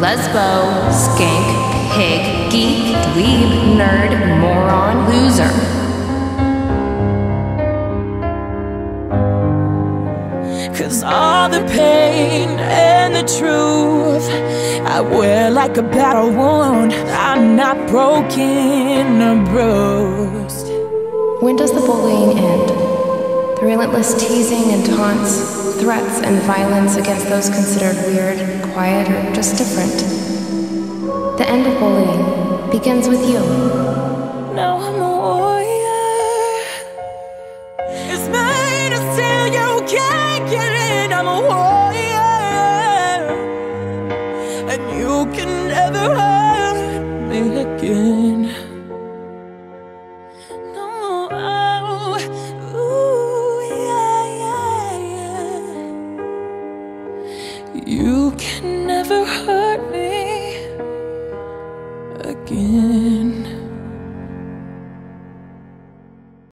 lesbo, skank, pig, geek, dweeb, nerd, moron, loser. Cause all the pain and the truth I wear like a battle wound I'm not broken or bruised When does the bullying end? The relentless teasing and taunts, threats and violence against those considered weird, quiet, or just different. The end of bullying begins with you. Now I'm a warrior It's you can't get in I'm a warrior And you can never hurt You can never hurt me again.